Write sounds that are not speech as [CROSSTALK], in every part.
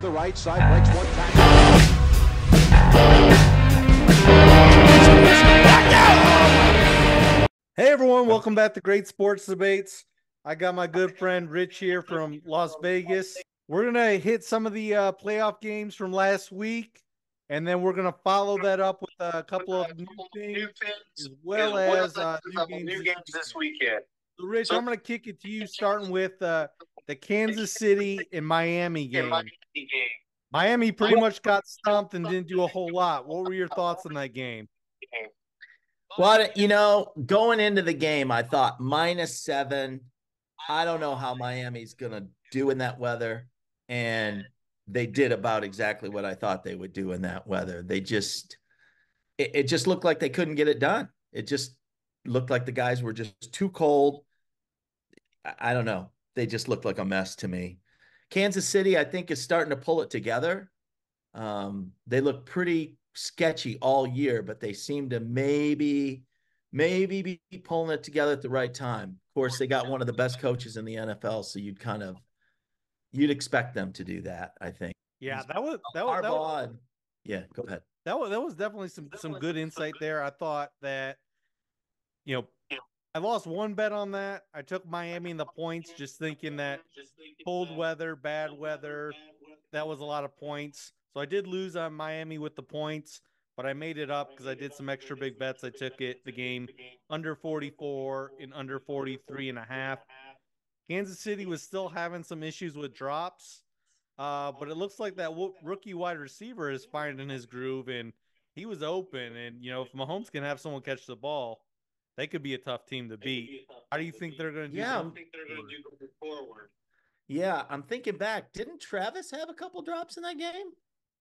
The right side breaks one tackle. Hey everyone, welcome back to Great Sports Debates. I got my good friend Rich here from Las Vegas. We're gonna hit some of the uh, playoff games from last week, and then we're gonna follow that up with a couple of new things, as well as uh, new games this weekend. So, Rich, I'm gonna kick it to you, starting with uh, the Kansas City and Miami game. Miami pretty much got [LAUGHS] stumped and didn't do a whole lot. What were your thoughts on that game? Well, you know, going into the game, I thought minus seven. I don't know how Miami's going to do in that weather. And they did about exactly what I thought they would do in that weather. They just, it, it just looked like they couldn't get it done. It just looked like the guys were just too cold. I, I don't know. They just looked like a mess to me. Kansas City, I think, is starting to pull it together. Um, they look pretty sketchy all year, but they seem to maybe maybe be pulling it together at the right time. Of course, they got one of the best coaches in the NFL, so you'd kind of you'd expect them to do that. I think. Yeah, that was that was, that was Yeah, go ahead. that was that was definitely some some good insight there. I thought that you know I lost one bet on that. I took Miami in the points, just thinking that cold weather, bad weather, that was a lot of points. So I did lose on Miami with the points, but I made it up because I did some extra big bets. I took it the game under 44 and under 43 and a half. Kansas City was still having some issues with drops. Uh, but it looks like that w- rookie wide receiver is finding his groove and he was open. And, you know, if Mahomes can have someone catch the ball, they could be a tough team to beat. How do you think they're going to do? Yeah, going forward. Yeah, I'm thinking back. Didn't Travis have a couple drops in that game?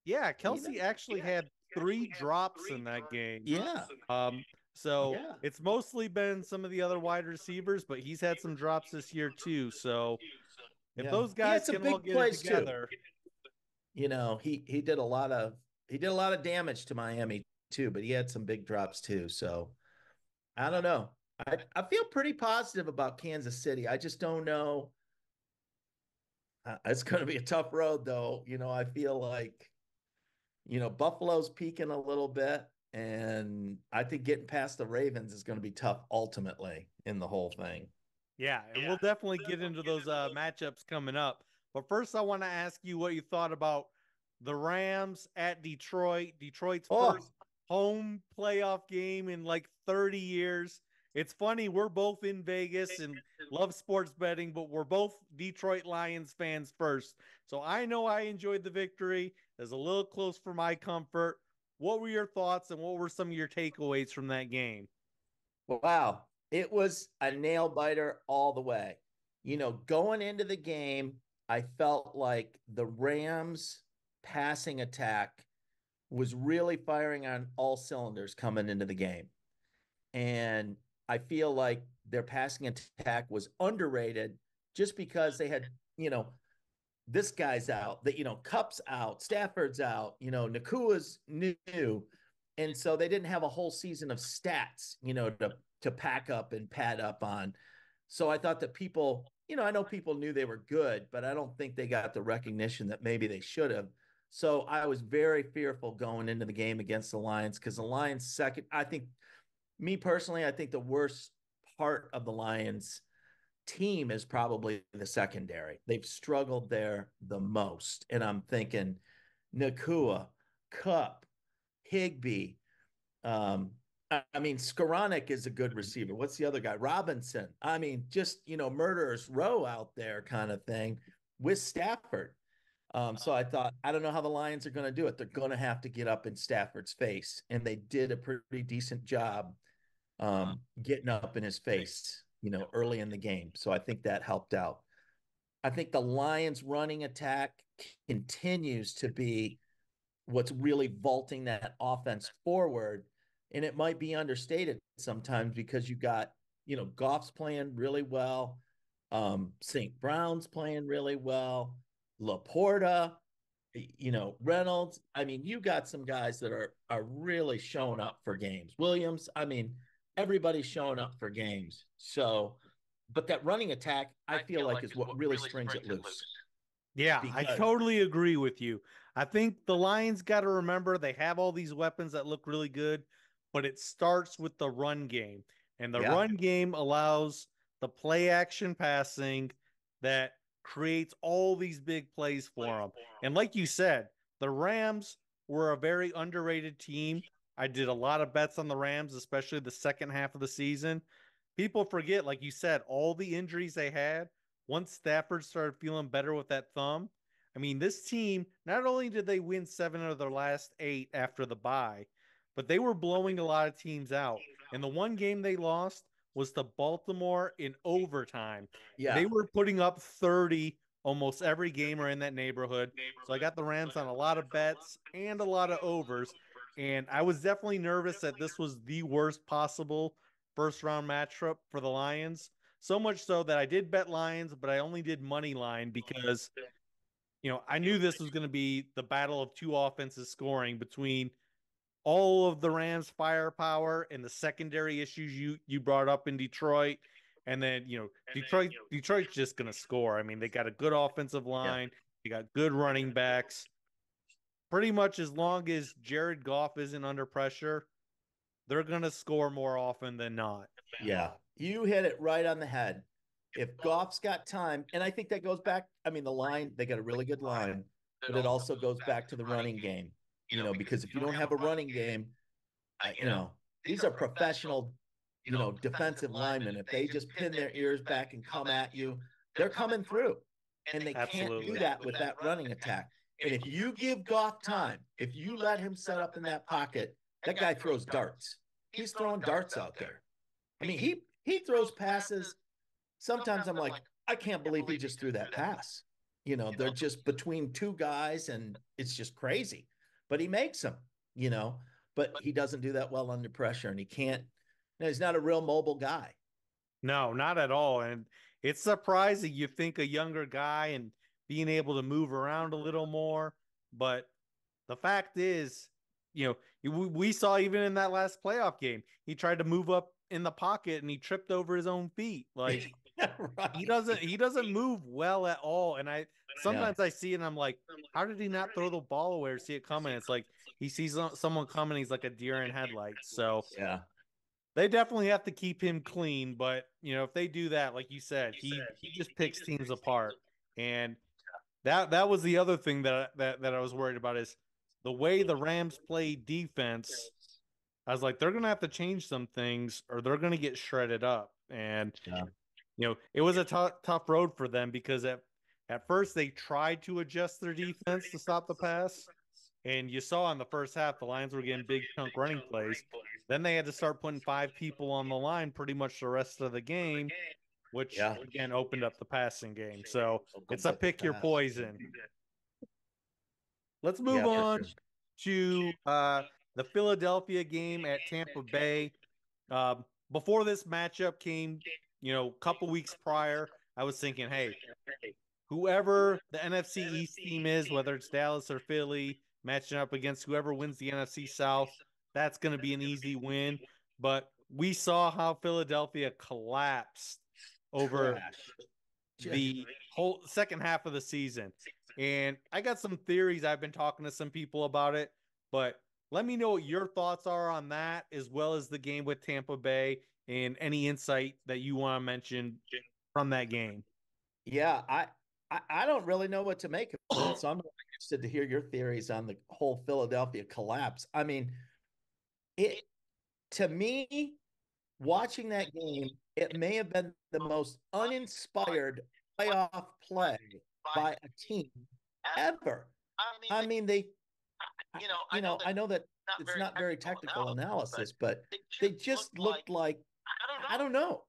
Yeah, Kelce actually had three drops in that game. Yeah. Um, so Yeah. it's mostly been some of the other wide receivers, but he's had some drops this year too. So if Yeah. those guys some can all big get it plays, too. together, You know, he he did a lot of he did a lot of damage to Miami too, but he had some big drops too. So I don't know. I, I feel pretty positive about Kansas City. I just don't know. Uh, it's going to be a tough road, though. You know, I feel like, you know, Buffalo's peaking a little bit, and I think getting past the Ravens is going to be tough ultimately in the whole thing. yeah, and we'll definitely get into those uh, matchups coming up. But first, I want to ask you what you thought about the Rams at Detroit. Detroit's Oh. first home playoff game in like 30 years. It's funny, we're both in Vegas and love sports betting, but we're both Detroit Lions fans first. So I know I enjoyed the victory. It was a little close for my comfort. What were your thoughts and what were some of your takeaways from that game? Wow. It was a nail biter all the way. You know, going into the game, I felt like the Rams passing attack was really firing on all cylinders coming into the game. And I feel like their passing attack was underrated just because they had, you know, this guy's out, that, you know, Kupp's out, Stafford's out, you know, Nacua's new. And so they didn't have a whole season of stats, you know, to to pack up and pad up on. So I thought that people, you know, I know people knew they were good, but I don't think they got the recognition that maybe they should have. So I was very fearful going into the game against the Lions because the Lions second, I think me personally, I think the worst part of the Lions team is probably the secondary. They've struggled there the most. And I'm thinking Nacua, Kupp, Higbee, um, I mean, Skoranek is a good receiver. What's the other guy? Robinson. I mean, just you know, murderers row out there kind of thing with Stafford. Um, so I thought, I don't know how the Lions are going to do it. They're going to have to get up in Stafford's face, and they did a pretty decent job um, getting up in his face, you know, early in the game. So I think that helped out. I think the Lions' running attack continues to be what's really vaulting that offense forward. And it might be understated sometimes because you got, you know, Goff's playing really well. Um, St. Brown's playing really well. LaPorta, you know, Reynolds. I mean, you got some guys that are are really showing up for games. Williams, I mean, everybody's showing up for games. So, but that running attack, I, feel, like, is what really springs it loose. Yeah, I totally agree with you. I think the Lions got to remember they have all these weapons that look really good, but it starts with the run game. And the Yeah. run game allows the play action passing that creates all these big plays for them. And like you said, the Rams were a very underrated team. I did a lot of bets on the Rams, especially the second half of the season. People forget, like you said, all the injuries they had. Once Stafford started feeling better with that thumb, I mean, this team, not only did they win seven of their last eight after the bye, but they were blowing a lot of teams out. And the one game they lost was to Baltimore in overtime. Yeah. They were putting up 30 almost every game or in that neighborhood. So I got the Rams on a lot of bets and a lot of overs. And I was definitely nervous that this was the worst possible first round matchup for the Lions. So much so that I did bet Lions, but I only did money line because, you know, I knew this was going to be the battle of two offenses scoring between all of the Rams' firepower and the secondary issues you you brought up in Detroit. And then, you know, Detroit Detroit's just gonna score. I mean, they got a good offensive line, they got good running backs. Pretty much as long as Jared Goff isn't under pressure, they're gonna score more often than not. Yeah, you hit it right on the head. If Goff's got time, and I think that goes back, I mean, the line, they got a really good line, but it also goes back to the running game, you know, because if you don't have a running game, you know, these are professional, you know, defensive linemen. If they just pin their ears back and come at you, they're coming through. And they can't do that with that running attack. And if you give Goff time, if you let him set up in that pocket, that guy throws darts. He's throwing darts out there. I mean, he he throws passes. Sometimes I'm like, I can't believe he just threw that pass. You know, they're just between two guys, and it's just crazy. But he makes them. You know, but he doesn't do that well under pressure, and he can't. No, he's not a real mobile guy. No, not at all. And it's surprising you think a younger guy and being able to move around a little more. But the fact is, you know, we- saw even in that last playoff game, he tried to move up in the pocket and he tripped over his own feet. Like [LAUGHS] right. he doesn't he doesn't move well at all. And I sometimes I see it and I'm like, how did he not throw the ball away or see it coming? It's like he sees someone coming, he's like a deer in headlights. So Yeah. they definitely have to keep him clean, but you know, if they do that, like you said, he he just picks teams apart. And that that was the other thing that I- that that I was worried about is the way the Rams play defense. I was like, they're gonna have to change some things, or they're gonna get shredded up. And Yeah. you know, it was a tough tough road for them because at at first they tried to adjust their defense to stop the pass, and you saw in the first half the Lions were getting big chunk running plays. Then they had to start putting five people on the line pretty much the rest of the game, which Yeah. again opened up the passing game. So it's a pick your poison. Let's move Yeah, on sure. to uh, the Philadelphia game at Tampa Bay. Um, before this matchup came, you know, a couple weeks prior, I was thinking, hey, whoever the NFC East team is, whether it's Dallas or Philly, matching up against whoever wins the NFC South, that's going to be an easy win. But we saw how Philadelphia collapsed over Trash. The whole second half of the season. And I got some theories. I've been talking to some people about it, but let me know what your thoughts are on that, as well as the game with Tampa Bay and any insight that you want to mention from that game. Yeah, I, I I don't really know what to make of it, so I'm interested to hear your theories on the whole Philadelphia collapse. I mean, it to me, watching that game, it may have been the most uninspired playoff play by a team ever. I mean, they, you know, you know, I know that it's not very technical analysis, but they just looked like I don't know,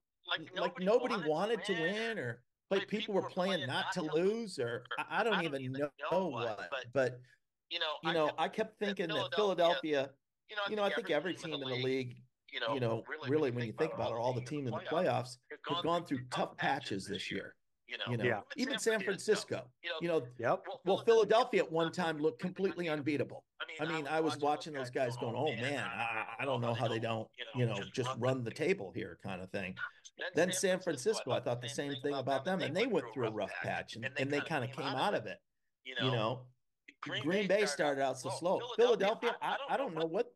like nobody wanted to win, or like people were playing not to lose, or I I don't even know what. But you know, you know, I kept thinking that Philadelphia, you know, I think every team in the league, you know, really when you think about it, all the teams in the playoffs have gone through tough patches this year. You know, Yeah. even San Francisco, you know, Yep. well, Philadelphia at one [LAUGHS] time looked completely unbeatable. I mean, I was watching those guys going, "Oh man, I, I don't know how they don't, you know, just run the table here," kind of thing. Then San Francisco, I thought the same thing about them, and they went through a rough patch, and, and they kind of came out of it. You know, Green Bay started out so slow. Philadelphia, I, I don't know what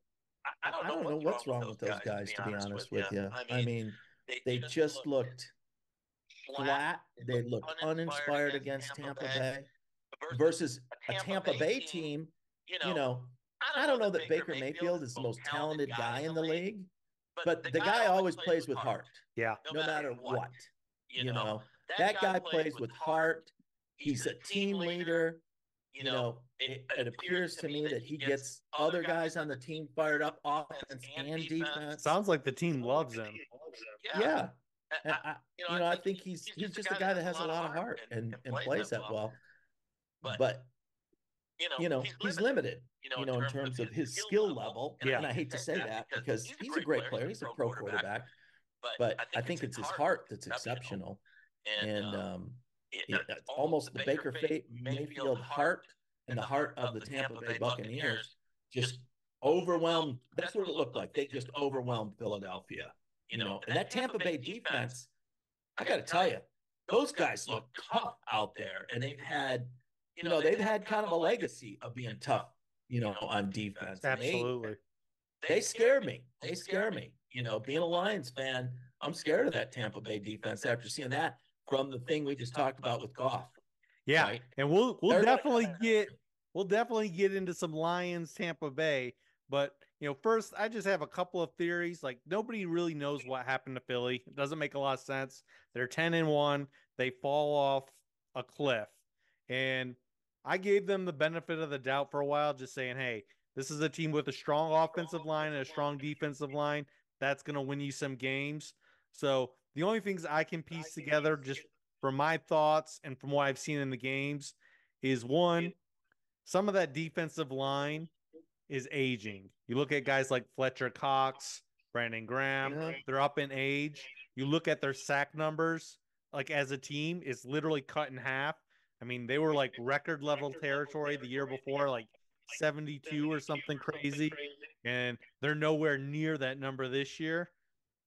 I don't know what's wrong with those guys, to be honest with you. I mean, they just looked flat. They looked uninspired against Tampa Bay versus a Tampa Bay team. You know, I don't know that Baker Mayfield is the most talented guy in the league, but the guy always plays with heart. Yeah. No matter what. You know, that guy plays with heart. He's a team leader. You know, it, it appears to me that he gets other guys on the team fired up, offense and defense. Sounds like the team loves him. Yeah. I, I, you know, I think he's he's just a guy that has a lot of heart and, and plays that well. But you know, he's limited, you know, in terms of his skill level. Yeah. And I hate to say [LAUGHS] that because he's a great player. He's a pro quarterback. But I think it's his heart that's exceptional. And um, it, almost the Baker Mayfield heart and the heart of the Tampa Bay Buccaneers just overwhelmed. That's what it looked like. They just [LAUGHS] overwhelmed Philadelphia. You know, and that Tampa Bay defense, I got to tell you, those guys look tough out there, and they've had, you know, they've had kind of a legacy of being tough, you know, on defense. And they- Absolutely. they scare me. They scare me. You know, being a Lions fan, I'm scared of that Tampa Bay defense after seeing that from the thing we just talked about with Goff. Yeah. right? And we'll we'll They're- definitely get we'll definitely get into some Lions Tampa Bay. But you know, first I just have a couple of theories. Like nobody really knows what happened to Philly. It doesn't make a lot of sense. They're 10 and 1. They fall off a cliff. And I gave them the benefit of the doubt for a while, just saying, hey, this is a team with a strong offensive line and a strong defensive line. That's going to win you some games. So the only things I can piece together, just from my thoughts and from what I've seen in the games, is one, some of that defensive line is aging. You look at guys like Fletcher Cox, Brandon Graham, Yeah. they're up in age. You look at their sack numbers, like as a team, it's literally cut in half. I mean, they were like record level territory the year before, like 72 or something crazy. And they're nowhere near that number this year.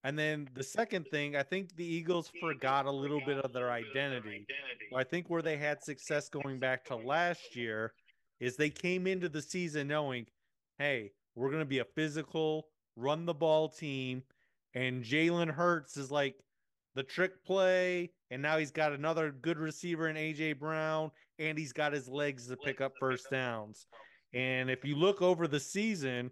And then the second thing, I think the Eagles forgot a little bit of their identity. I think where they had success going back to last year is they came into the season knowing, hey, we're going to be a physical, run the ball team. And Jalen Hurts is like the trick play. And now he's got another good receiver in AJ Brown, and he's got his legs to pick up first downs. And if you look over the season,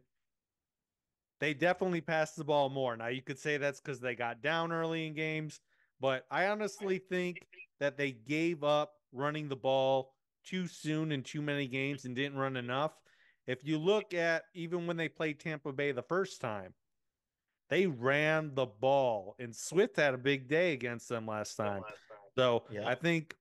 they definitely passed the ball more. Now you could say that's because they got down early in games, but I honestly think that they gave up running the ball too soon in too many games and didn't run enough. If you look at even when they played Tampa Bay the first time, they ran the ball, and Swift had a big day against them last time. So Yeah. I think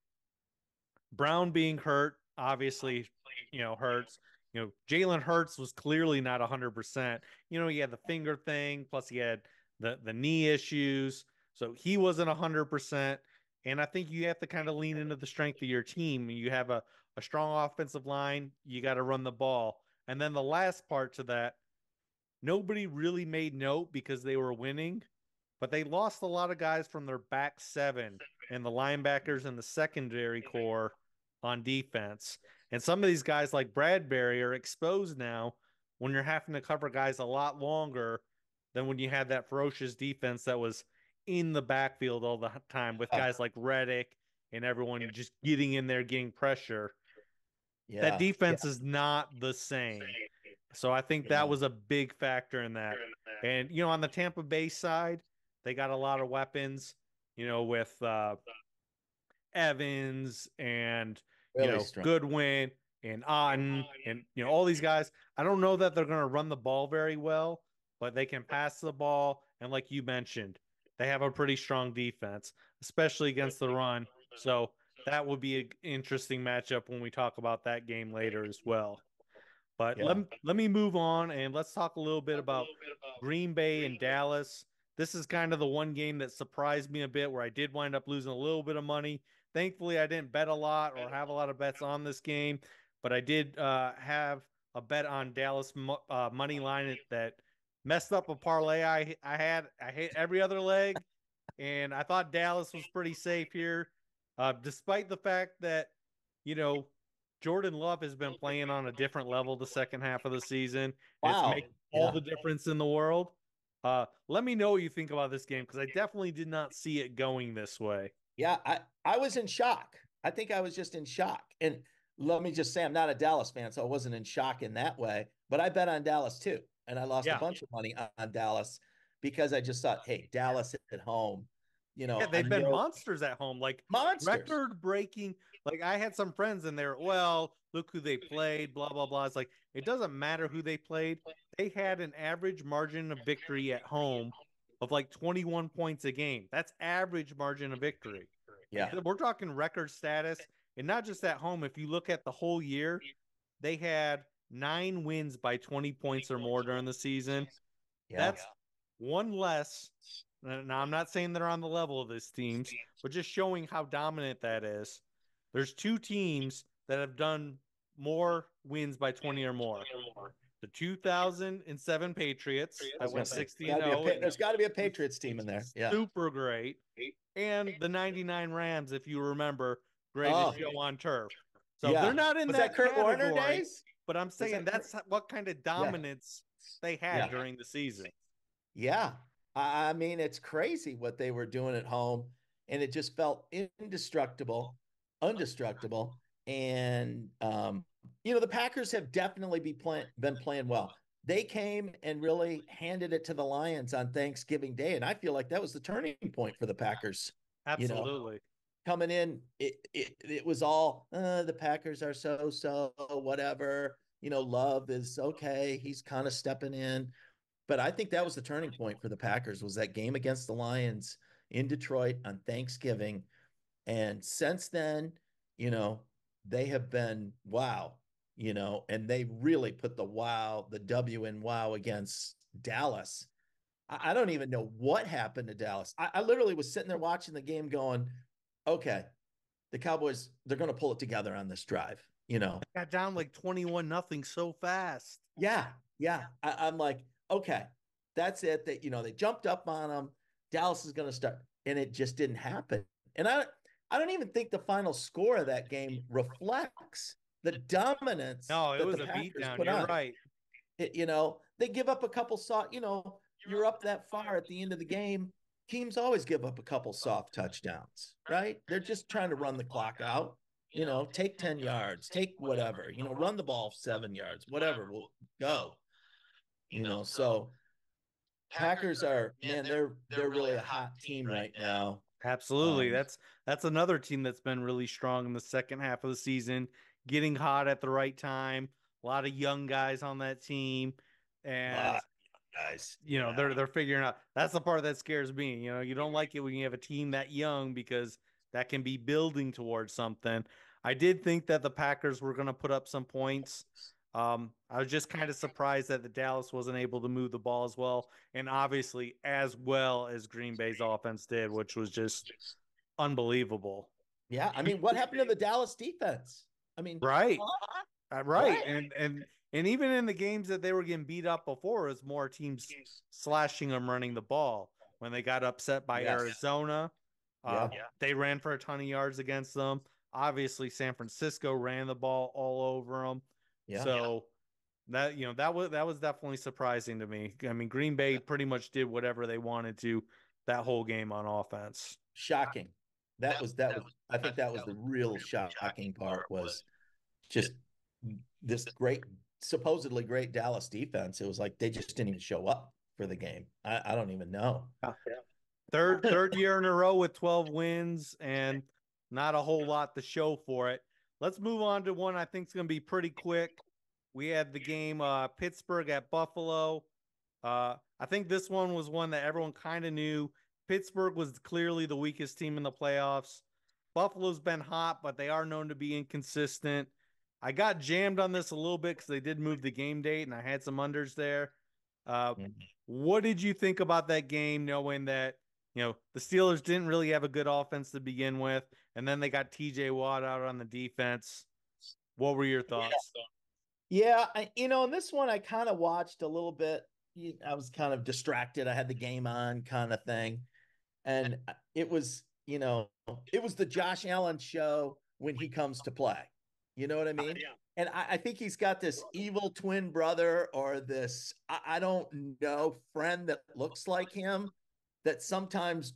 Brown being hurt obviously, you know, hurts. You know, Jalen Hurts was clearly not 100%. You know, he had the finger thing, plus he had the, the knee issues. So he wasn't 100%. And I think you have to kind of lean into the strength of your team. You have a, a strong offensive line, you got to run the ball. And then the last part to that, nobody really made note because they were winning, but they lost a lot of guys from their back seven and the linebackers and the secondary core on defense. And some of these guys like Bradberry are exposed now when you're having to cover guys a lot longer than when you had that ferocious defense that was in the backfield all the time with guys like Reddick and everyone just getting in there, getting pressure. Yeah. That defense is not the same. So I think that was a big factor in that. And you know, on the Tampa Bay side, they got a lot of weapons, you know, with uh Evans and really you know strong. Godwin and Otton and you know all these guys. I don't know that they're going to run the ball very well, but they can pass the ball and like you mentioned, they have a pretty strong defense, especially against the run. So that would be an interesting matchup when we talk about that game later as well. But Yeah. let, let me move on and let's talk a little bit about Green Bay and Dallas. This is kind of the one game that surprised me a bit where I did wind up losing a little bit of money. Thankfully, I didn't bet a lot or have a lot of bets on this game, but I did uh, have a bet on Dallas uh, money line that messed up a parlay I I had. I hit every other leg, and I thought Dallas was pretty safe here, uh, despite the fact that you know Jordan Love has been playing on a different level the second half of the season. Wow. It's making all Yeah. the difference in the world. Uh, let me know what you think about this game because I definitely did not see it going this way. Yeah, I, I was in shock. I think I was just in shock. And let me just say, I'm not a Dallas fan, so I wasn't in shock in that way. But I bet on Dallas too. And I lost Yeah. a bunch of money on, on Dallas because I just thought, hey, Dallas at home, you know, Yeah, they've I been know- monsters at home. Like monsters. record breaking. Like I had some friends in there. Well, look who they played. Blah blah blah. It's like it doesn't matter who they played. They had an average margin of victory at home of like 21 points a game. That's average margin of victory. Yeah. We're talking record status, and not just at home. If you look at the whole year, they had nine wins by 20 points or more during the season. Yeah. That's one less. Now, I'm not saying they're on the level of this teams, but just showing how dominant that is. There's two teams that have done more wins by 20 or more. The 2007 Patriots that went 60 and Gotta be a 0. There's got to be a Patriots team in there. Yeah. Super great. And the 99 Rams, if you remember, greatest Oh. show on turf. So Yeah. they're not in Was that, that Kurt Warner category, days? But I'm saying that that's what kind of dominance they had Yeah. during the season. Yeah. I I mean, it's crazy what they were doing at home. And it just felt indestructible, undestructible. And, um, you know, the Packers have definitely be play- been playing well. They came and really handed it to the Lions on Thanksgiving Day. And I feel like that was the turning point for the Packers. You know, Absolutely. Coming in, it, it, it was all uh, the Packers are so so, whatever. You know, Love is okay. He's kind of stepping in. But I think that was the turning point for the Packers was that game against the Lions in Detroit on Thanksgiving. And since then, you know, they have been wow, you know, and they really put the wow, the W in wow against Dallas. I, I don't even know what happened to Dallas. I, I literally was sitting there watching the game going, okay, the Cowboys, they're going to pull it together on this drive, you know. got down like 21 nothing so fast. Yeah, yeah. I, I'm like, okay, that's it. That you know, they jumped up on them. Dallas is going to start, and it just didn't happen. And I, I don't even think the final score of that game [LAUGHS] reflects the dominance. No, it was a beatdown. You're on. right. It- you know, they give up a couple soft. You know, you're up that far at the end of the game. Teams always give up a couple soft touchdowns, right? They're just trying to run the clock out. You know, take 10 yards, take whatever, you know, run the ball seven yards, whatever, we'll go. You know, so Packers are man, they're they're really a hot team right now. Absolutely. Um, that's that's another team that's been really strong in the second half of the season, getting hot at the right time. A lot of young guys on that team. And guys. you know, they're they're figuring out that's the part that scares me. You know, you don't like it when you have a team that young because that can be building towards something. I did think that the Packers were going to put up some points. Um, I was just kind of surprised that the Dallas wasn't able to move the ball as well, and obviously as well as Green Bay's offense did, which was just unbelievable. Yeah, I mean, what happened to the Dallas defense? I mean, Right, Uh, right, Right. and and and even in the games that they were getting beat up before, it was more teams slashing them running the ball. When they got upset by Yes. Arizona, uh, Yeah. they ran for a ton of yards against them. Obviously, San Francisco ran the ball all over them. Yeah. So that you know that was that was definitely surprising to me. I mean, Green Bay pretty much did whatever they wanted to that whole game on offense. shocking. That was that was I think that was the real shocking part was just this great supposedly great Dallas defense. It was like they just didn't even show up for the game. I, I don't even know. Oh, third third [LAUGHS] year in a row with 12 wins and not a whole lot to show for it. Let's move on to one I think is going to be pretty quick. We had the game uh Pittsburgh at Buffalo. Uh I think this one was one that everyone kind of knew. Pittsburgh was clearly the weakest team in the playoffs. Buffalo's been hot, but they are known to be inconsistent. I got jammed on this a little bit because they did move the game date and I had some unders there. Uh, Mhm. what did you think about that game, knowing that you know the Steelers didn't really have a good offense to begin with, and then they got T.J. Watt out on the defense? What were your thoughts? Yeah, I, you know, in this one I kind of watched a little bit. I was kind of distracted. I had the game on, kind of thing. and uh, it was you know it was the Josh Allen show when he comes to play. You know what I mean? Yeah. And I, I think he's got this evil twin brother or this I, I don't know friend that looks like him that sometimes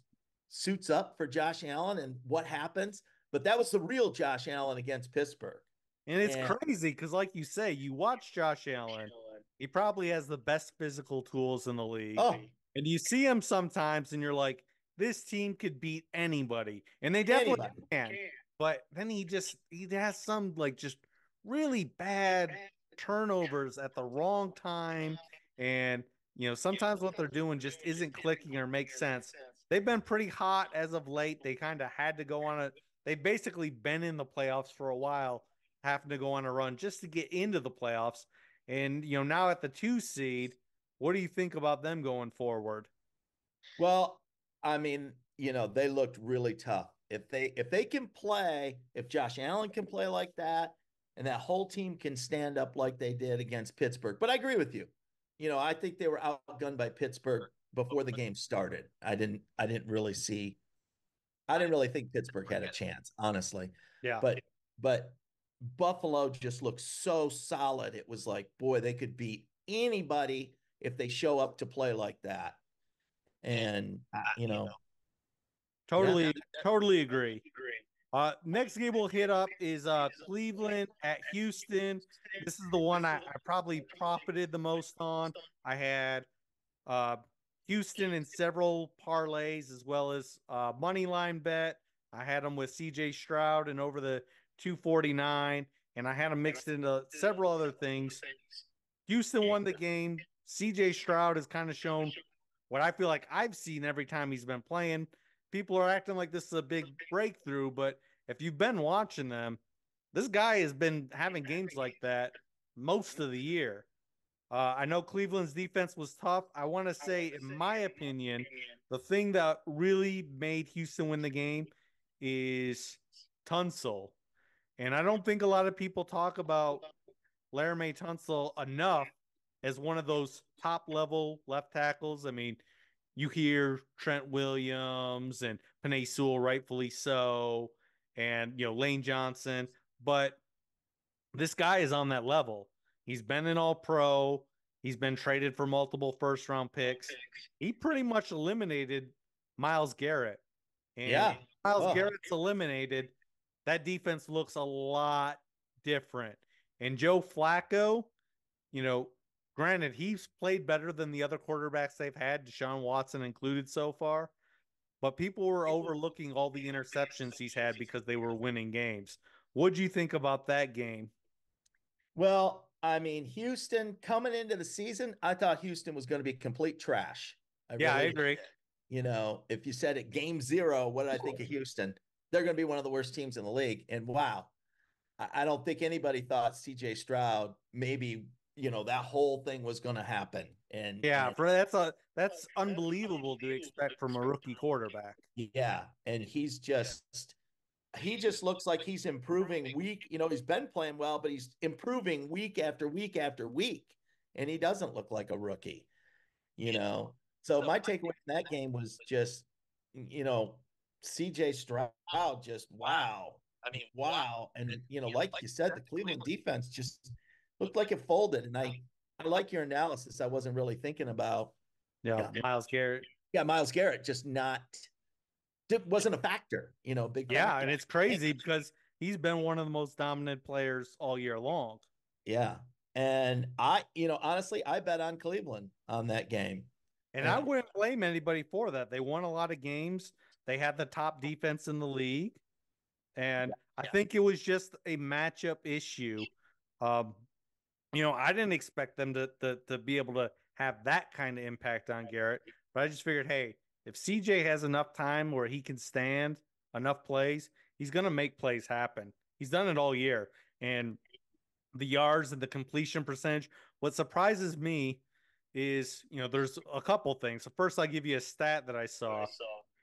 suits up for Josh Allen and what happens. But that was the real Josh Allen against Pittsburgh. And it's Yeah. crazy because, like you say, you watch Josh Allen, he probably has the best physical tools in the league. Oh, And you see him sometimes and you're like, this team could beat anybody. And they definitely Anybody. can. But then he just he has some like just really bad turnovers at the wrong time. And you know, sometimes what they're doing just isn't clicking or makes sense. They've been pretty hot as of late. They kind of had to go on a they've basically been in the playoffs for a while, having to go on a run just to get into the playoffs. And you know, now at the two seed, what do you think about them going forward? Well, I mean, you know, they looked really tough. If they if they can play, if Josh Allen can play like that, and that whole team can stand up like they did against Pittsburgh. But I agree with you. You know, I think they were outgunned by Pittsburgh before the game started. I didn't I didn't really see I didn't really think Pittsburgh had a chance, honestly. Yeah. But but Buffalo just looked so solid. It was like, boy, they could beat anybody if they show up to play like that. And you know, Totally, totally agree. Uh, next game we'll hit up is uh, Cleveland at Houston. This is the one I, I probably profited the most on. I had uh, Houston in several parlays as well as uh, money line bet. I had them with CJ Stroud and over the 249, and I had them mixed into several other things. Houston won the game. CJ Stroud has kind of shown what I feel like I've seen every time he's been playing. People are acting like this is a big breakthrough, but if you've been watching them, this guy has been having games like that most of the year. Uh, I know Cleveland's defense was tough. I want to say, in my opinion, the thing that really made Houston win the game is Tunsil. And I don't think a lot of people talk about Laremy Tunsil enough as one of those top level left tackles. I mean, you hear Trent Williams and Penei Sewell, rightfully so, and you know Lane Johnson, but this guy is on that level. He's been an All Pro. He's been traded for multiple first round picks. He pretty much eliminated Myles Garrett. And Yeah. Myles Oh. Garrett's eliminated. That defense looks a lot different. And Joe Flacco, you know, granted, he's played better than the other quarterbacks they've had, Deshaun Watson included so far. But people were overlooking all the interceptions he's had because they were winning games. What do you think about that game? well, I mean, Houston coming into the season, I thought Houston was going to be complete trash. yeah, I agree. You know, if you said at game zero, what did I think of Houston? They're going to be one of the worst teams in the league. And wow, I, I don't think anybody thought CJ Stroud maybe, you know, that whole thing was going to happen. And Yeah, and- for that's a that's unbelievable to expect from a rookie quarterback. Yeah, and he's just he just looks like he's improving week. You know, he's been playing well, but he's improving week after week after week, and he doesn't look like a rookie. You know, so my takeaway from that game was just, you know, C.J. Stroud just wow. I mean, wow, and you know, like you said, the Cleveland defense just looked like it folded, and I I like your analysis. I wasn't really thinking about Yeah, Yeah. Myles Garrett. yeah, Myles Garrett just not wasn't a factor, you know, big Yeah, factor. and it's crazy because he's been one of the most dominant players all year long. yeah. And I, you know, honestly, I bet on Cleveland on that game. And I wouldn't blame anybody for that. They won a lot of games. They had the top defense in the league. And I think it was just a matchup issue. Um, you know, I didn't expect them to, to to be able to have that kind of impact on Garrett, but I just figured, hey, if CJ has enough time where he can stand enough plays, he's gonna make plays happen. He's done it all year. And the yards and the completion percentage. What surprises me is, you know, there's a couple things. So first, I give you a stat that I saw.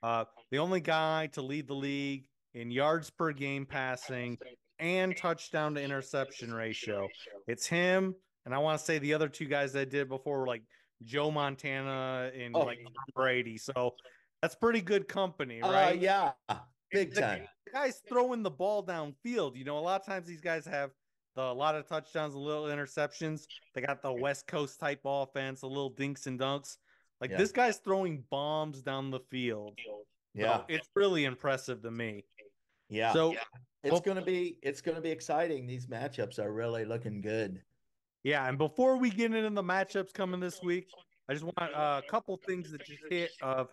Uh, the only guy to lead the league in yards per game passing and touchdown to interception ratio. It's him, and I want to say the other two guys that did before were like Joe Montana and Oh. like Tom Brady. So That's pretty good company, Uh, right? yeah, big The time. guys throwing the ball downfield. You know, a lot of times these guys have the, a lot of touchdowns, a little interceptions. They got the West Coast type offense, a little dinks and dunks. Like Yeah. this guy's throwing bombs down the field. Yeah, So it's really impressive to me. yeah. So it's well- gonna be it's gonna be exciting. These matchups are really looking good. Yeah, and before we get into the matchups coming this week, I just want uh, a couple things that just hit of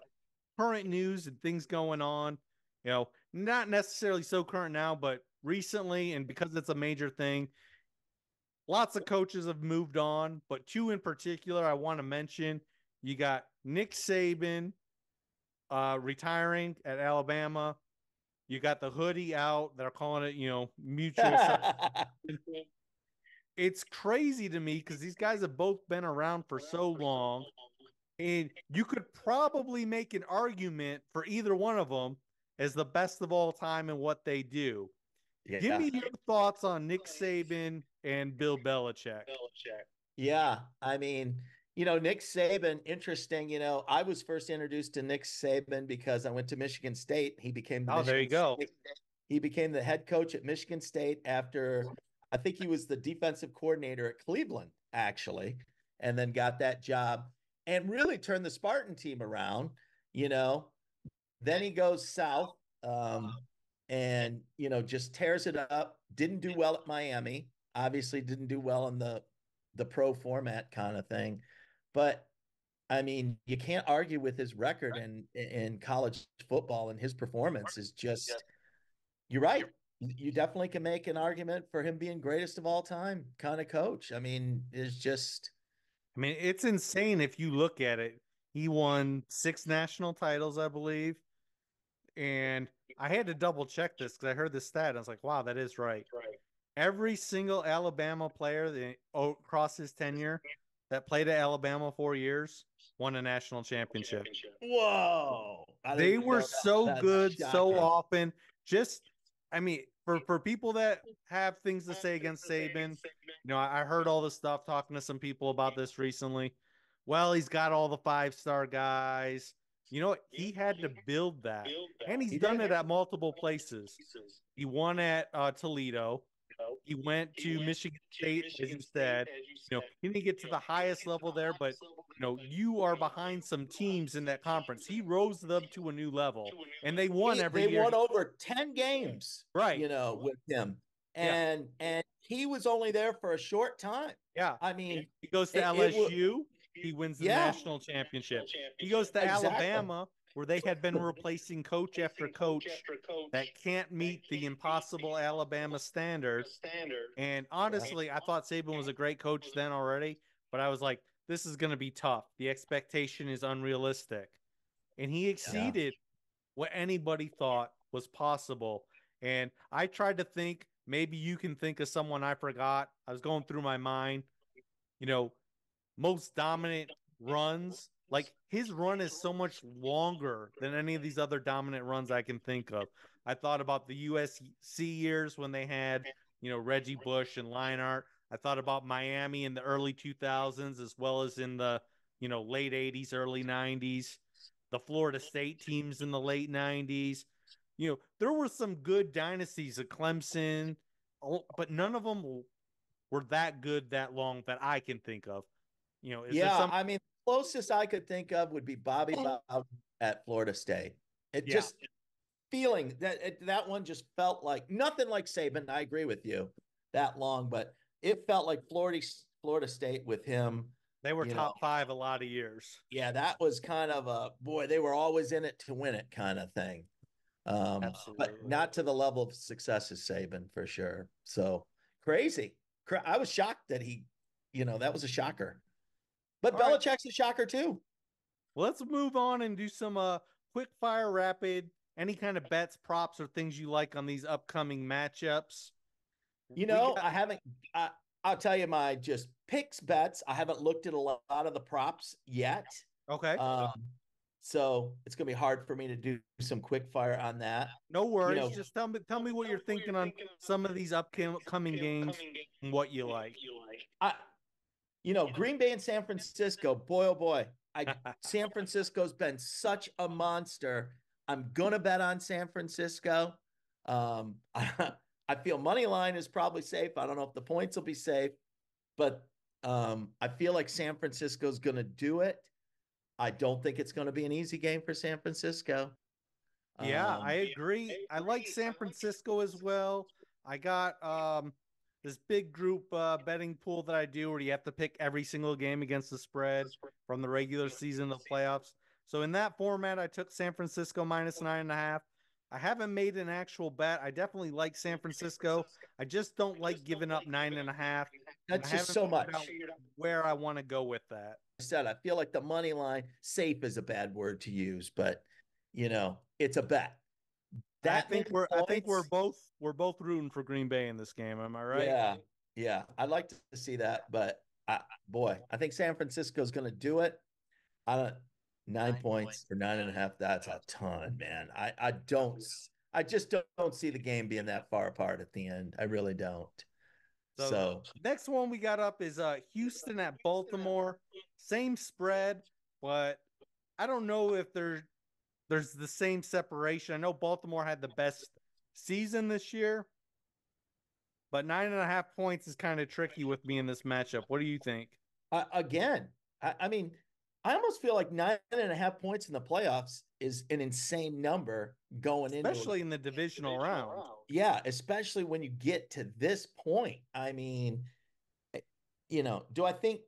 current news and things going on. You know, not necessarily so current now, but recently, and because it's a major thing, lots of coaches have moved on, but two in particular I want to mention. You got Nick Saban uh, retiring at Alabama. You got the hoodie out. They're calling it, you know, mutual. [LAUGHS] it's crazy to me because these guys have both been around for so long, and you could probably make an argument for either one of them as the best of all time in what they do. yeah. Give me your thoughts on Nick Saban and Bill Belichick. Yeah, I mean, you know, Nick Saban, interesting. You know, I was first introduced to Nick Saban because I went to Michigan State. He became the Oh, there you go. State- he became the head coach at Michigan State after I think he was the defensive coordinator at Cleveland, actually, and then got that job and really turned the Spartan team around. You know, then he goes south um, and you know just tears it up. Didn't do well at Miami. Obviously, didn't do well in the the pro format kind of thing. But I mean, you can't argue with his record in in college football and his performance is just you're right. You definitely can make an argument for him being greatest of all time kind of coach. I mean, it's just I mean, it's insane if you look at it. He won six national titles, I believe. And I had to double check this because I heard this stat. And I was like, wow, that is right. Right. Every single Alabama player that, oh, across his tenure that played at Alabama four years won a national championship. whoa. They were that. so good so often. Just, I mean, for, for people that have things to say against Saban, you know, I, I heard all this stuff talking to some people about this recently. Well, he's got all the five star guys. You know? He had to build that. And he's done it at multiple places. He won at uh, Toledo. He went to Michigan State, as you said. You know, he didn't get to the highest level there, but you know, you are behind some teams in that conference. He rose them to a new level, and they won every they year. won over 10 games, right? you know, with him. Yeah. And and he was only there for a short time. yeah. I mean, He goes to It- it wa- LSU. he wins the Yeah. national championship. He goes to Exactly. Alabama, where they had been replacing coach after coach that can't meet the impossible Alabama standard. And honestly, I thought Saban was a great coach then already, but I was like, this is going to be tough. The expectation is unrealistic. And he exceeded what anybody thought was possible. And I tried to think maybe you can think of someone I forgot. I was going through my mind, you know, most dominant runs. Like his run is so much longer than any of these other dominant runs I can think of. I thought about the USC years when they had, you know, Reggie Bush and Leinart. I thought about Miami in the early 2000s as well as in the, you know, late 80s, early 90s. The Florida State teams in the late 90s. You know, there were some good dynasties of Clemson, but none of them were that good that long that I can think of. You know, is there yeah, some I mean, closest I could think of would be Bobby Bowden at Florida State. It Yeah. just feeling that it, that one just felt like nothing like Saban. I agree with you that long, but it felt like Florida Florida State with him. they were top know. five a lot of years. Yeah, that was kind of a boy. They were always in it to win it kind of thing. Um, Absolutely. but not to the level of success as Saban for sure. So crazy. I was shocked that he, you know, that was a shocker. But All right. Belichick's a shocker too. Well, let's move on and do some uh quick fire rapid. Any kind of bets, props, or things you like on these upcoming matchups. You know, got- I haven't. I, I'll tell you my just picks bets. I haven't looked at a lot of the props yet. Okay, Um, so it's gonna be hard for me to do some quick fire on that. no worries. know- Just tell me, tell me what you're thinking on some of these upcoming games and what you like. I you know, Green Bay and San Francisco, boy, oh boy. I [LAUGHS] San Francisco's been such a monster. I'm gonna bet on San Francisco. Um, I, [LAUGHS] I feel money line is probably safe. I don't know if the points will be safe, but um, I feel like San Francisco's gonna do it. I don't think it's gonna be an easy game for San Francisco. Yeah, Um, I agree. I like San Francisco as well. I got um this big group uh betting pool that I do where you have to pick every single game against the spread from the regular season to the playoffs. So in that format, I took San Francisco minus nine and a half. I haven't made an actual bet. I definitely like San Francisco. I just don't like giving up nine and a half. that's just so much. Where I want to go with that. I said, I feel like the money line safe is a bad word to use, but you know, it's a bet. I think we're I think we're both we're both rooting for Green Bay in this game. Am I right? Yeah, yeah. I'd like to see that, but I, boy, I think San Francisco's going to do it. I don't nine, points or nine and a half. That's a ton, man. I I don't. I just don't, don't see the game being that far apart at the end. I really don't. So- So, Next one we got up is uh Houston at Baltimore. Same spread, but I don't know if there there's the same separation. I know Baltimore had the best season this year, but nine and a half points is kind of tricky with me in this matchup. What do you think? I, again, I, I mean, I almost feel like nine and a half points in the playoffs is an insane number going into a Especially in the divisional round. Yeah, especially when you get to this point. I mean, eh, you know, do I think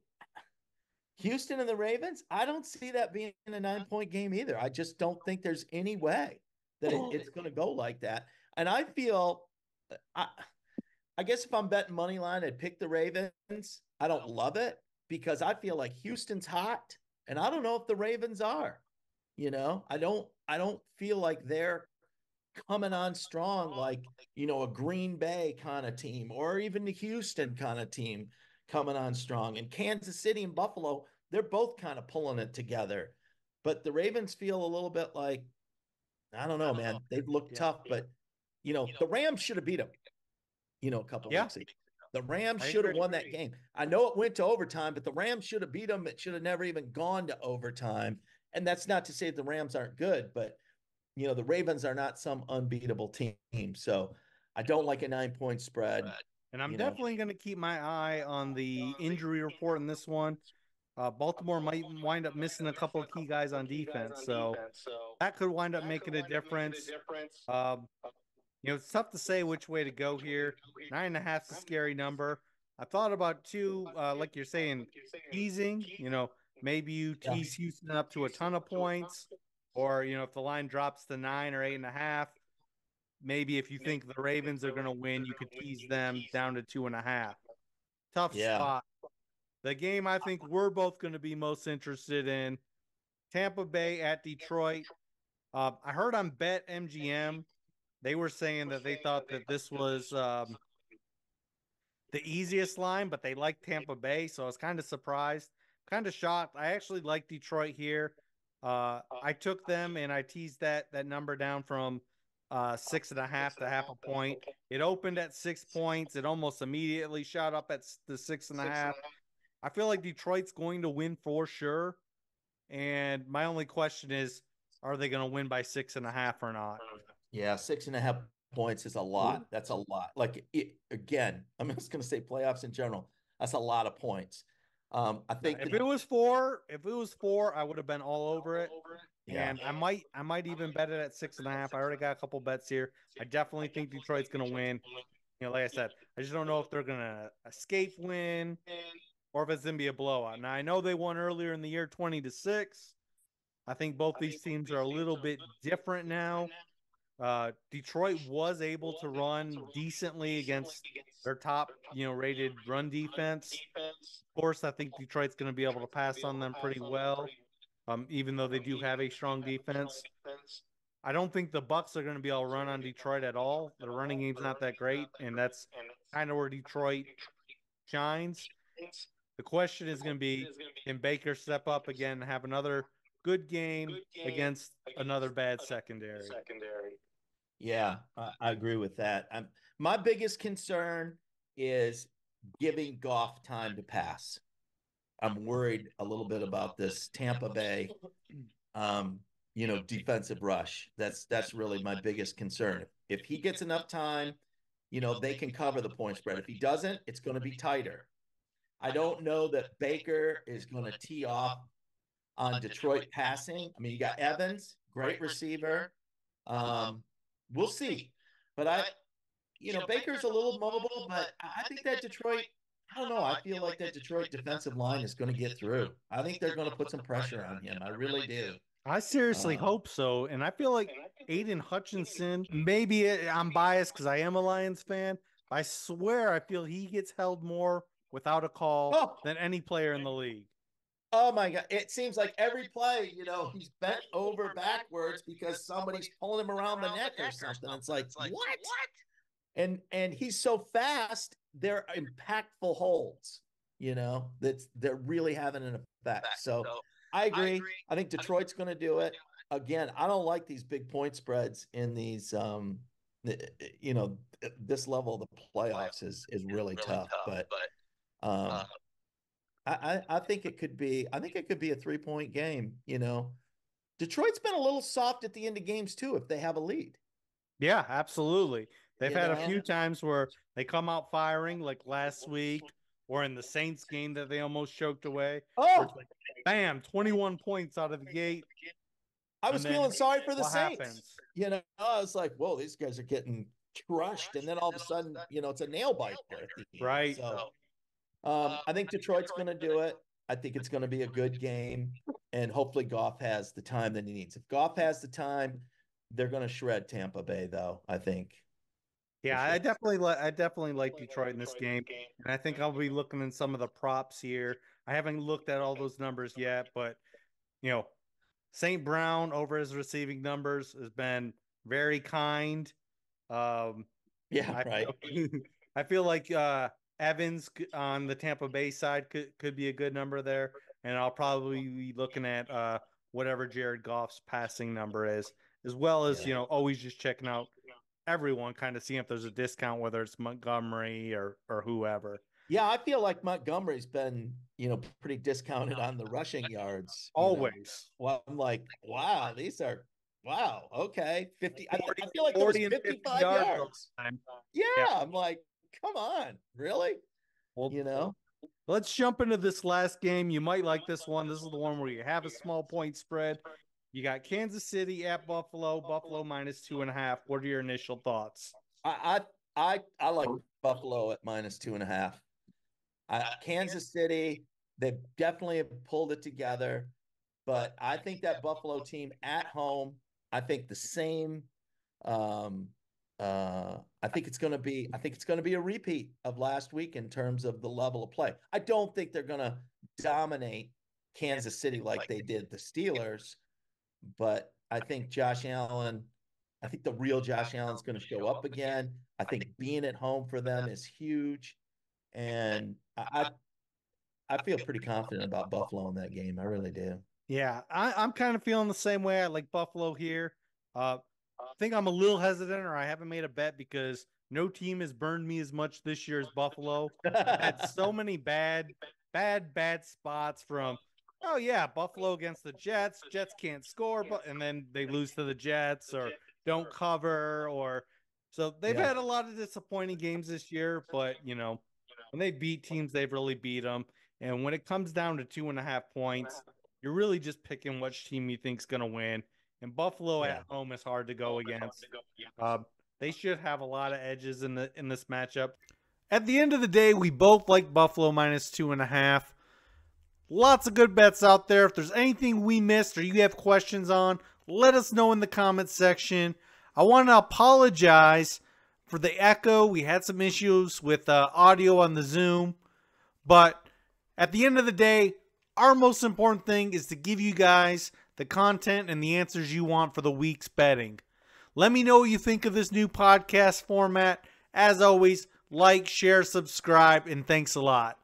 Houston and the Ravens? I don't see that being a nine point game either. I just don't think there's any way that it, it's going to go like that. And I feel, uh, I, I guess if I'm betting money line, I'd pick the Ravens. I don't love it because I feel like Houston's hot, and I don't know if the Ravens are. You know, I don't. I don't feel like they're coming on strong like you know a Green Bay kind of team or even the Houston kind of team coming on strong. And Kansas City and Buffalo, they're both kind of pulling it together. But the Ravens feel a little bit like I don't know, man. They've looked Yeah. tough, but you know, the Rams should have beat them. You know, a couple Yeah. weeks ago. The Rams should have won that game. I know it went to overtime, but the Rams should have beat them. It should have never even gone to overtime. And that's not to say the Rams aren't good, but you know, the Ravens are not some unbeatable team. So I don't like a nine point spread. And I'm you definitely going to keep my eye on the injury report in this one. Uh, Baltimore might wind up missing a couple of key guys on defense, so that could wind up making a difference. Um, you know, it's tough to say which way to go here. Nine and a half is a scary number. I thought about two, uh, like you're saying, teasing. You know, maybe you tease Houston up to a ton of points, or you know, if the line drops to nine or eight and a half, maybe if you think the Ravens are going to win, you could tease them down to two and a half. Tough Yeah. spot. The game I think we're both going to be most interested in Tampa Bay at Detroit. Uh, I heard on Bet MGM, they were saying that they thought that this was um, the easiest line, but they liked Tampa Bay, so I was kind of surprised, kind of shocked. I actually like Detroit here. Uh, I took them and I teased that that number down from uh, six and a half to half a point. It opened at six points. It almost immediately shot up at the six and a half. I feel like Detroit's going to win for sure. And my only question is, are they going to win by six and a half or not? Yeah, six and a half points is a lot. That's a lot. Like it, again, [LAUGHS] I'm just going to say playoffs in general. That's a lot of points. Um, I think If the- it was four, if it was four, I would have been all over it. Yeah, And I might, I might even bet it at six and a half. I already got a couple bets here. I definitely think Detroit's going to win. You know, like I said, I just don't know if they're going to escape win or if it's going to be a blowout. Now I know they won earlier in the year, twenty to six. I think both these teams are a little bit different now. Uh, Detroit was able to run decently against their top, you know, rated run defense. Of course, I think Detroit's going to be able to pass on them pretty well, um, even though they do have a strong defense. I don't think the Bucks are going to be to run on Detroit at all. The running game's not that great, and that's kind of where Detroit shines. The question is going to be, can Baker step up again and have another good game against another bad secondary? yeah, I, agree with that. Um, my biggest concern is giving Goff time to pass. I'm worried a little bit about this Tampa Bay, um, you know, defensive rush. That's that's really my biggest concern. If he gets enough time, you know, they can cover the point spread. If he doesn't, it's going to be tighter. I don't know that Baker is going to tee off on Detroit passing. I mean, you got Evans, great receiver. Um, we'll see. But I, you know, Baker's a little mobile, but I think that Detroit, I don't know. I feel like that Detroit defensive line is going to get through. I think they're going to put some pressure on him. I really do. I seriously Uh, hope so. And I feel like Aidan Hutchinson, maybe I'm biased because I am a Lions fan. I swear I feel he gets held more without a call Oh. than any player in the league. Oh my God. It seems like every play, you know, he's bent over backwards because somebody's pulling him around the neck or something. It's like, what? what? And and he's so fast, they're impactful holds, you know, that's they're really having an effect. So I agree. I think Detroit's going to do it. Again, I don't like these big point spreads in these um you know, this level of the playoffs is is really tough, but um I, I I think it could be I think it could be a three point game, you know. Detroit's been a little soft at the end of games too if they have a lead. Yeah, absolutely. They've You had a few times where they come out firing, like last week or in the Saints game that they almost choked away. Oh, like, bam, 21 points out of the gate. I was feeling sorry for the Saints. happens? You know, I was like, whoa, these guys are getting crushed. And then all of a sudden, you know, it's a nail biter. Right. So um, I think Detroit's going to do it. I think it's going to be a good game. And hopefully Goff has the time that he needs. If Goff has the time, they're going to shred Tampa Bay, though, I think. Yeah, sure. I definitely like I definitely like Detroit in this game. And I think I'll be looking in some of the props here. I haven't looked at all those numbers yet, but you know, St. Brown over his receiving numbers has been very kind. Um Yeah, I right. feel, [LAUGHS] I feel like uh Evans on the Tampa Bay side could could be a good number there. And I'll probably be looking at uh whatever Jared Goff's passing number is, as well as, Yeah. you know, always just checking out everyone, kind of seeing if there's a discount, whether it's Montgomery or or whoever. Yeah, I feel like Montgomery's been, you know, pretty discounted on the rushing yards. you know. Always. Well, I'm like, wow, these are wow, okay. 50 I, 40 I feel like it was 40 and 50 55 yards yards. time. Yeah, I'm like, come on, really? Well, You know? Let's jump into this last game. You might like this one. This is the one where you have a small point spread. You got Kansas City at Buffalo, Buffalo minus two and a half. What are your initial thoughts? I I I, I like Buffalo at minus two and a half. I, Kansas City, they definitely have pulled it together, but I think that Buffalo team at home, I think the same. Um, uh, I think it's going to be. I think it's going to be a repeat of last week in terms of the level of play. I don't think they're going to dominate Kansas City like they did the Steelers, but I think Josh Allen. I think the real Josh Allen's going to show up again. I think being at home for them is huge, and I, I I feel pretty confident about Buffalo in that game. I really do. Yeah, I, I'm kind of feeling the same way. I like Buffalo here. Uh, I think I'm a little hesitant, or I haven't made a bet because no team has burned me as much this year as Buffalo. had so many bad, bad, bad spots from. Oh yeah, Buffalo against the Jets. Jets can't score, but and then they lose to the Jets or don't cover or so they've Yeah. had a lot of disappointing games this year. But you know, when they beat teams, they've really beat them. And when it comes down to two and a half points, you're really just picking which team you think's going to win. And Buffalo Yeah. at home is hard to go against. Um, they should have a lot of edges in the in this matchup. At the end of the day, we both like Buffalo minus two and a half. Lots of good bets out there. If there's anything we missed or you have questions on, let us know in the comments section. I want to apologize for the echo. We had some issues with uh, audio on the Zoom, but at the end of the day, our most important thing is to give you guys the content and the answers you want for the week's betting. Let me know what you think of this new podcast format. As always, like, share, subscribe, and thanks a lot.